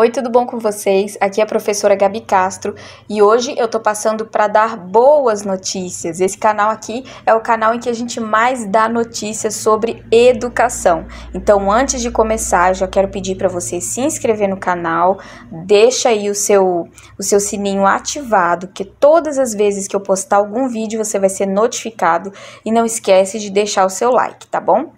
Oi, tudo bom com vocês? Aqui é a professora Gabi Castro e hoje eu tô passando para dar boas notícias. Esse canal aqui é o canal em que a gente mais dá notícias sobre educação. Então, antes de começar, já quero pedir para você se inscrever no canal, deixa aí o seu o seu sininho ativado, que todas as vezes que eu postar algum vídeo você vai ser notificado e não esquece de deixar o seu like, tá bom?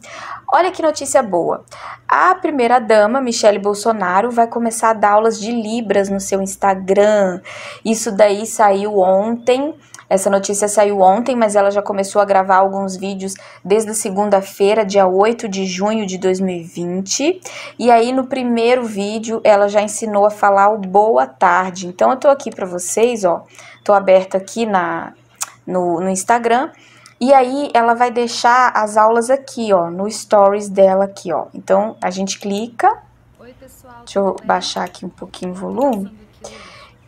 Olha que notícia boa. A primeira dama, Michele Bolsonaro, vai começar a dar aulas de Libras no seu Instagram. Isso daí saiu ontem. Essa notícia saiu ontem, mas ela já começou a gravar alguns vídeos desde segunda-feira, dia 8 de junho de 2020. E aí no primeiro vídeo ela já ensinou a falar o boa tarde. Então eu tô aqui para vocês, ó. Tô aberta aqui na no, no Instagram e aí ela vai deixar as aulas aqui, ó, no stories dela aqui, ó. Então a gente clica. Oi, pessoal, Deixa eu baixar aqui um pouquinho o volume.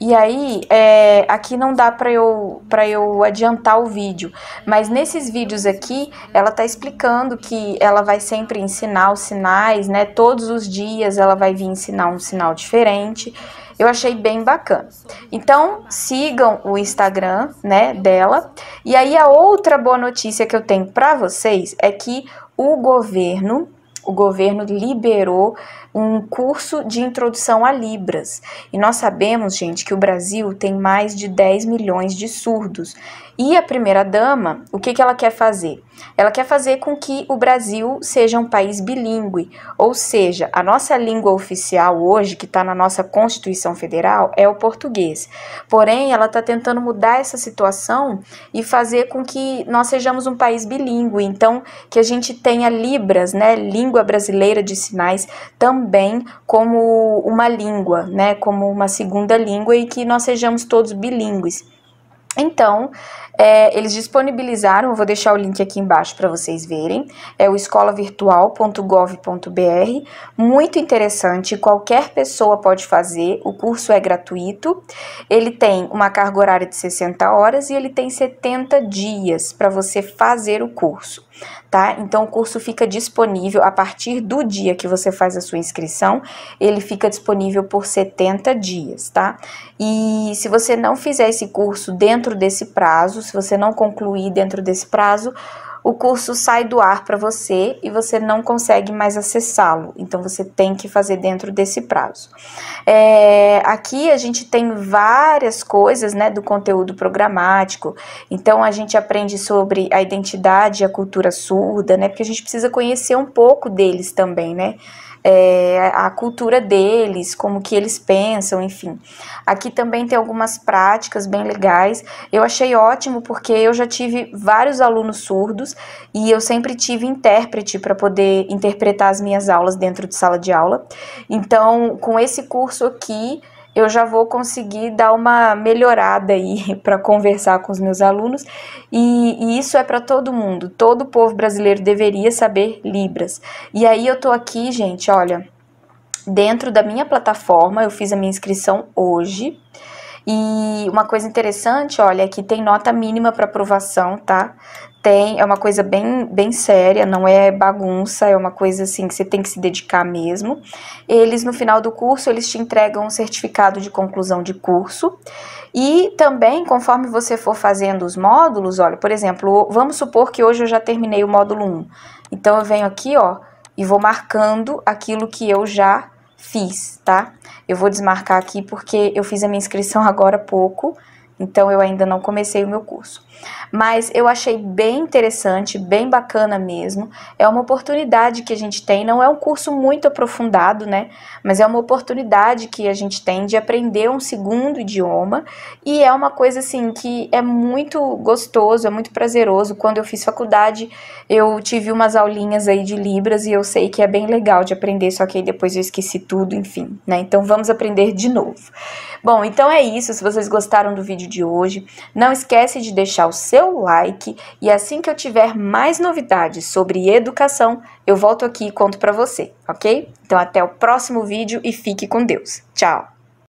E aí, é, aqui não dá para eu, pra eu adiantar o vídeo, mas nesses vídeos aqui, ela tá explicando que ela vai sempre ensinar os sinais, né? Todos os dias ela vai vir ensinar um sinal diferente. Eu achei bem bacana. Então, sigam o Instagram, né, dela. E aí a outra boa notícia que eu tenho para vocês é que o governo o governo liberou um curso de introdução a Libras. E nós sabemos, gente, que o Brasil tem mais de 10 milhões de surdos. E a primeira-dama, o que, que ela quer fazer? Ela quer fazer com que o Brasil seja um país bilíngue, ou seja, a nossa língua oficial hoje, que está na nossa Constituição Federal, é o português. Porém, ela está tentando mudar essa situação e fazer com que nós sejamos um país bilíngue, então que a gente tenha Libras, né, língua brasileira de sinais, também como uma língua, né, como uma segunda língua e que nós sejamos todos bilíngues. Então, é, eles disponibilizaram, eu vou deixar o link aqui embaixo para vocês verem, é o escolavirtual.gov.br, muito interessante, qualquer pessoa pode fazer, o curso é gratuito, ele tem uma carga horária de 60 horas e ele tem 70 dias para você fazer o curso, tá? Então o curso fica disponível a partir do dia que você faz a sua inscrição, ele fica disponível por 70 dias, tá? E se você não fizer esse curso dentro desse prazo, se você não concluir dentro desse prazo, o curso sai do ar para você e você não consegue mais acessá-lo. Então você tem que fazer dentro desse prazo. É, aqui a gente tem várias coisas né, do conteúdo programático. Então a gente aprende sobre a identidade e a cultura surda, né? Porque a gente precisa conhecer um pouco deles também, né? é, a cultura deles, como que eles pensam, enfim. Aqui também tem algumas práticas bem legais. Eu achei ótimo porque eu já tive vários alunos surdos e eu sempre tive intérprete para poder interpretar as minhas aulas dentro de sala de aula. Então, com esse curso aqui, eu já vou conseguir dar uma melhorada aí para conversar com os meus alunos. E, e isso é para todo mundo. Todo povo brasileiro deveria saber Libras. E aí eu tô aqui, gente, olha, dentro da minha plataforma, eu fiz a minha inscrição hoje. E uma coisa interessante, olha, é que tem nota mínima para aprovação, tá? tem, é uma coisa bem, bem séria, não é bagunça, é uma coisa assim que você tem que se dedicar mesmo. Eles, no final do curso, eles te entregam um certificado de conclusão de curso. E também, conforme você for fazendo os módulos, olha, por exemplo, vamos supor que hoje eu já terminei o módulo 1. Então, eu venho aqui, ó, e vou marcando aquilo que eu já fiz, tá? Eu vou desmarcar aqui porque eu fiz a minha inscrição agora há pouco, então eu ainda não comecei o meu curso. Mas eu achei bem interessante, bem bacana mesmo. É uma oportunidade que a gente tem, não é um curso muito aprofundado, né? Mas é uma oportunidade que a gente tem de aprender um segundo idioma e é uma coisa assim que é muito gostoso, é muito prazeroso. Quando eu fiz faculdade, eu tive umas aulinhas aí de Libras e eu sei que é bem legal de aprender, só que aí depois eu esqueci tudo, enfim, né? Então vamos aprender de novo. Bom, então é isso. Se vocês gostaram do vídeo de hoje, não esquece de deixar o seu like e assim que eu tiver mais novidades sobre educação, eu volto aqui e conto para você, ok? Então até o próximo vídeo e fique com Deus. Tchau!